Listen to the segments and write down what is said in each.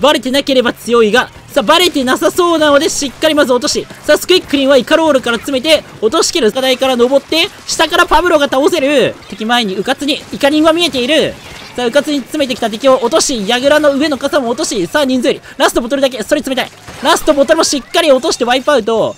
バレてなければ強いが、さあ、バレてなさそうなので、しっかりまず落とし、さあ、スクイックリンはイカロールから詰めて、落としきる課題から登って、下からパブロが倒せる。敵前にうかつに、イカリンは見えている。さあ、うかつに詰めてきた敵を落とし、矢倉の上の傘も落とし、さあ、人数より、ラストボトルだけ、それ冷たい。ラストボトルもしっかり落としてワイプアウト。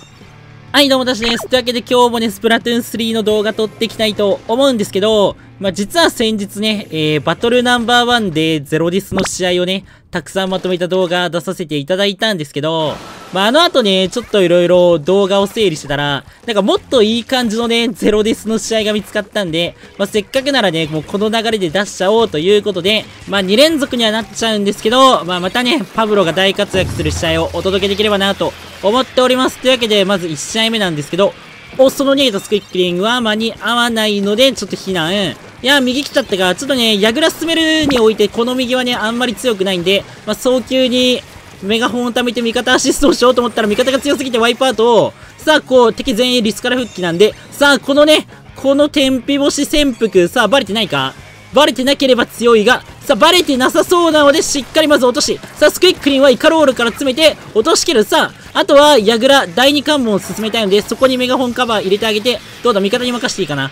はい、どうも、私です。というわけで今日もね、スプラトゥーン3の動画撮っていきたいと思うんですけど、まあ、実は先日ね、えー、バトルナンバーワンでゼロディスの試合をね、たくさんまとめた動画出させていただいたんですけど、まあ、あの後ね、ちょっと色々動画を整理してたら、なんかもっといい感じのね、ゼロディスの試合が見つかったんで、まあ、せっかくならね、もうこの流れで出しちゃおうということで、まあ、2連続にはなっちゃうんですけど、まあ、またね、パブロが大活躍する試合をお届けできればなと思っております。というわけで、まず1試合目なんですけど、お、その逃げたスクイックリングは間に合わないので、ちょっと避難。いや、右来ちゃったが、ちょっとね、矢倉進めるにおいて、この右はね、あんまり強くないんで、まあ、早急に、メガホンを貯めて味方アシストをしようと思ったら味方が強すぎてワイプアウトを、さあ、こう、敵全員リスから復帰なんで、さあ、このね、この天日干し潜伏、さあ、バレてないか？バレてなければ強いが、さあ、バレてなさそうなので、しっかりまず落とし、さあ、スクイックリンはイカロールから詰めて、落としきる。さあ、あとは、矢倉、第2関門を進めたいので、そこにメガホンカバー入れてあげて、どうだ、味方に任せていいかな？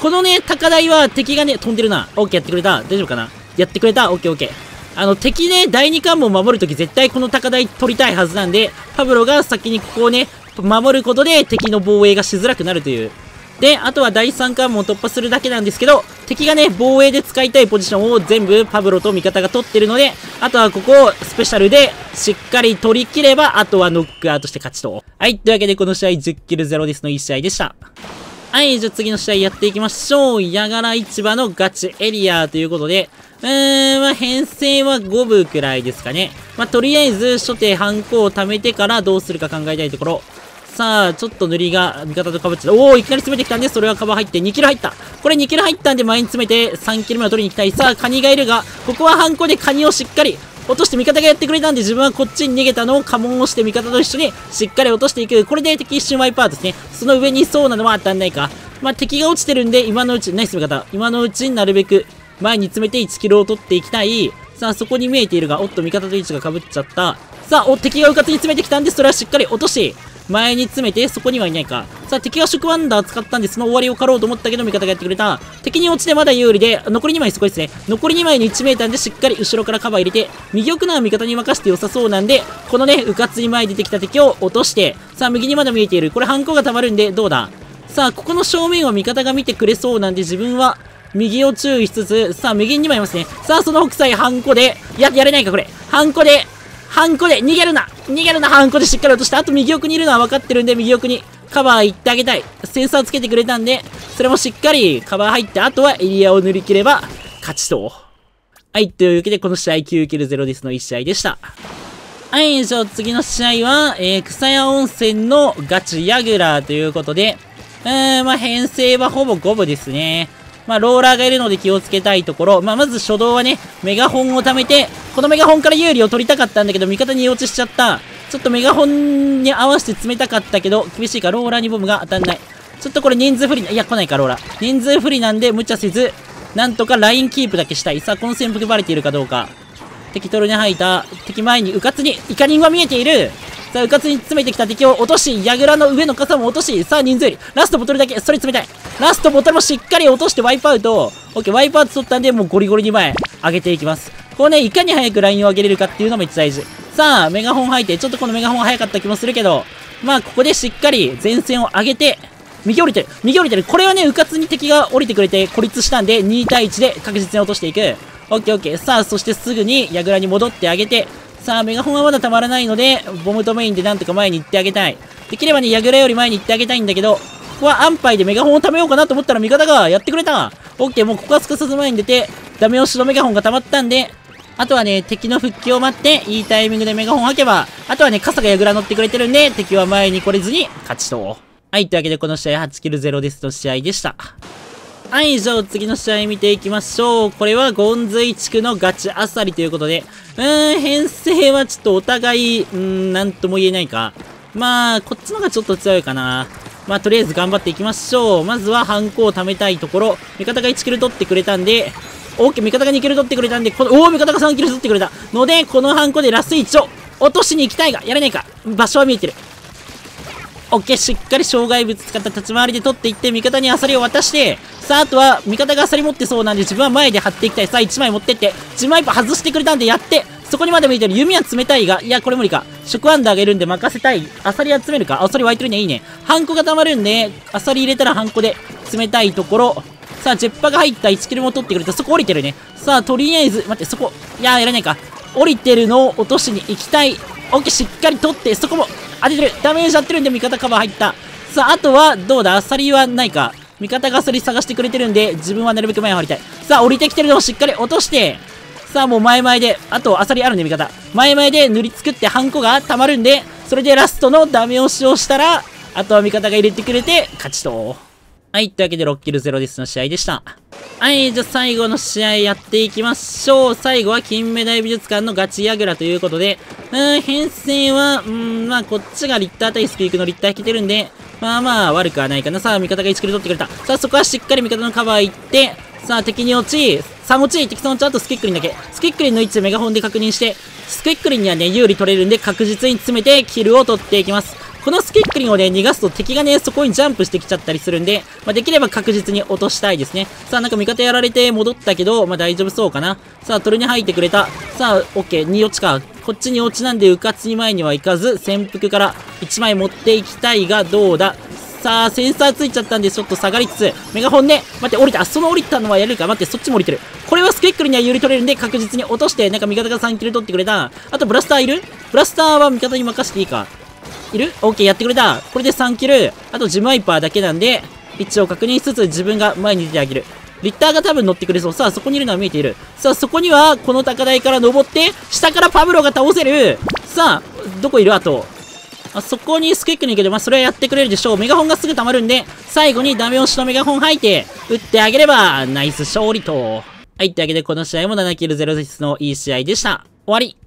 このね、高台は敵がね、飛んでるな。オッケーやってくれた。大丈夫かな？やってくれた？オッケーオッケー。あの、敵ね、第2関門守るとき絶対この高台取りたいはずなんで、パブロが先にここをね、守ることで敵の防衛がしづらくなるという。で、あとは第3関門突破するだけなんですけど、敵がね、防衛で使いたいポジションを全部パブロと味方が取ってるので、あとはここをスペシャルでしっかり取り切れば、あとはノックアウトして勝ちと。はい、というわけでこの試合10キル0ですの1試合でした。はい、じゃあ次の試合やっていきましょう。ヤガラ市場のガチエリアということで、うーん、まあ、編成は5部くらいですかね。まあ、とりあえず、初手、ハンコを貯めてからどうするか考えたいところ。さあ、ちょっと塗りが味方と被っちゃった。おお、いきなり詰めてきたんで、それはカバー入って2キロ入った。これ2キロ入ったんで前に詰めて3キロ目を取りに行きたい。さあ、カニがいるが、ここはハンコでカニをしっかり落として味方がやってくれたんで、自分はこっちに逃げたのを家紋をして味方と一緒にしっかり落としていく。これで敵一瞬ワイパーですね。その上にそうなのは当たんないか。まあ、敵が落ちてるんで、今のうち、ナイス味方。今のうちになるべく前に詰めて1キロを取っていきたい。さあ、そこに見えているが、おっと、味方と位置が被っちゃった。さあ、お、敵がうかつに詰めてきたんで、それはしっかり落とし、前に詰めて、そこにはいないか。さあ、敵が食ワンダー使ったんで、その終わりを狩ろうと思ったけど、味方がやってくれた。敵に落ちてまだ有利で、残り2枚そこですね。残り2枚に1メーターでしっかり後ろからカバー入れて、右奥なら味方に任せて良さそうなんで、このね、うかつに前に出てきた敵を落として、さあ、右にまだ見えている。これ、ハンコが溜まるんで、どうだ？さあ、ここの正面を味方が見てくれそうなんで、自分は右を注意しつつ、さあ、右に2枚いますね。さあ、その北斎、ハンコで、や、やれないか、これ。ハンコで、ハンコで、逃げるな逃げるな、ハンコでしっかり落として、あと右奥にいるのは分かってるんで、右奥にカバー行ってあげたい。センサーつけてくれたんで、それもしっかりカバー入って、あとはエリアを塗り切れば、勝ちと。はい、というわけで、この試合9キル0ですの1試合でした。はい、じゃあ次の試合は、えー、草屋温泉のガチヤグラーということで、うーん、まあ、編成はほぼ五分ですね。まあ、ローラーがいるので気をつけたいところ。まあ、まず初動はね、メガホンを貯めて、このメガホンから有利を取りたかったんだけど、味方に落ちしちゃった。ちょっとメガホンに合わせて詰めたかったけど、厳しいか、ローラーにボムが当たんない。ちょっとこれ人数不利ないや、来ないか、ローラー。人数不利なんで、無茶せず、なんとかラインキープだけしたい。さあ、この潜伏バレているかどうか。敵トルネ吐いた。敵前に、うかつに、イカリンは見えている。さあ、うかつに詰めてきた敵を落とし、矢倉の上の傘も落とし、さあ、人数より、ラストボトルだけ、それ詰めたい。ラストボトルもしっかり落としてワイプアウト。オッケー、ワイプアウト取ったんで、もうゴリゴリに前、上げていきます。こうね、いかに早くラインを上げれるかっていうのもめっちゃ大事。さあ、メガホン吐いて、ちょっとこのメガホン早かった気もするけど、まあ、ここでしっかり前線を上げて、右降りてる右降りてるこれはね、うかつに敵が降りてくれて孤立したんで、2対1で確実に落としていく。オッケーオッケー。さあ、そしてすぐに、矢倉に戻ってあげて、さあ、メガホンはまだたまらないので、ボムとメインでなんとか前に行ってあげたい。できればね、矢倉より前に行ってあげたいんだけど、ここは安牌でメガホンを貯めようかなと思ったら味方がやってくれた。オッケー、もうここはすかさず前に出て、ダメ押しのメガホンが溜まったんで、あとはね、敵の復帰を待って、いいタイミングでメガホン吐けば、あとはね、傘が矢倉乗ってくれてるんで、敵は前に来れずに勝ちと。はい、というわけでこの試合8キル0ですの試合でした。はい、じゃあ次の試合見ていきましょう。これはゴンズイ地区のガチあさりということで、うーん、編成はちょっとお互い、うーん、なんとも言えないか。まあ、こっちのがちょっと強いかな。まあ、とりあえず頑張っていきましょう。まずは、ハンコを貯めたいところ。味方が1キル取ってくれたんで、オッケー、味方が2キル取ってくれたんで、この、おお、味方が3キル取ってくれた。ので、このハンコでラス1を落としに行きたいが、やれないか。場所は見えてる。オッケー、しっかり障害物使った立ち回りで取っていって、味方にアサリを渡して、さあ、あとは、味方がアサリ持ってそうなんで、自分は前で張っていきたい。さあ、1枚持ってって、1枚パ外してくれたんで、やって、そこにまで向いてる。弓は冷たいが、いや、これ無理か。食アンダーがいるんで任せたい。アサリ集めるか。アサリ湧いてるね、いいね。ハンコが溜まるんで、アサリ入れたらハンコで冷たいところ。さあ、ジェッパが入った1キルも取ってくれた。そこ降りてるね。さあ、とりあえず、待って、そこ。いややらないか。降りてるのを落としに行きたい。オッケー、しっかり取って、そこも当ててる。ダメージ当ってるんで味方カバー入った。さあ、あとは、どうだ？アサリはないか。味方がアサリ探してくれてるんで、自分はなるべく前を張りたい。さあ、降りてきてるのをしっかり落として、さあ、もう前々で、あと、アサリあるんで、味方。前々で塗り作ってハンコが溜まるんで、それでラストのダメ押しをしたら、あとは味方が入れてくれて、勝ちと。はい、というわけで6キル0ですの試合でした。はい、じゃあ最後の試合やっていきましょう。最後は金目大美術館のガチヤグラということで、うん、編成は、うん、まあこっちがリッター対スクイークのリッター引けてるんで、まあまあ悪くはないかな。さあ、味方が1キル取ってくれた。さあ、そこはしっかり味方のカバー行って、さあ、敵に落ち、3落ち、敵さん落ち、あとスクイックリンだけ。スクイックリンの位置メガホンで確認して、スクイックリンにはね、有利取れるんで確実に詰めてキルを取っていきます。このスキックリンをね、逃がすと敵がね、そこにジャンプしてきちゃったりするんで、まあ、できれば確実に落としたいですね。さあ、なんか味方やられて戻ったけど、まあ、大丈夫そうかな。さあ、トルに入ってくれた。さあ、オッケー、2落ちか。こっちに落ちなんで、うかつに前には行かず、潜伏から1枚持っていきたいが、どうださあ、センサーついちゃったんで、ちょっと下がりつつ、メガホンね、待って、降りた。その降りたのはやるか。待って、そっちも降りてる。これはスケックルには有利取れるんで、確実に落として、なんか味方が3キル取ってくれた。あと、ブラスターいる？ブラスターは味方に任せていいか。いる？オッケー、やってくれた。これで3キル。あと、ジムワイパーだけなんで、位置を確認しつつ自分が前に出てあげる。リッターが多分乗ってくれそう。さあ、そこにいるのは見えている。さあ、そこには、この高台から登って、下からパブロが倒せる。さあ、どこいる？あと。あそこにスクイックに行けど、まあ、それはやってくれるでしょう。メガホンがすぐ溜まるんで、最後にダメ押しのメガホン吐いて、打ってあげれば、ナイス勝利と。はい、というわけで、この試合も7キル0実のいい試合でした。終わり。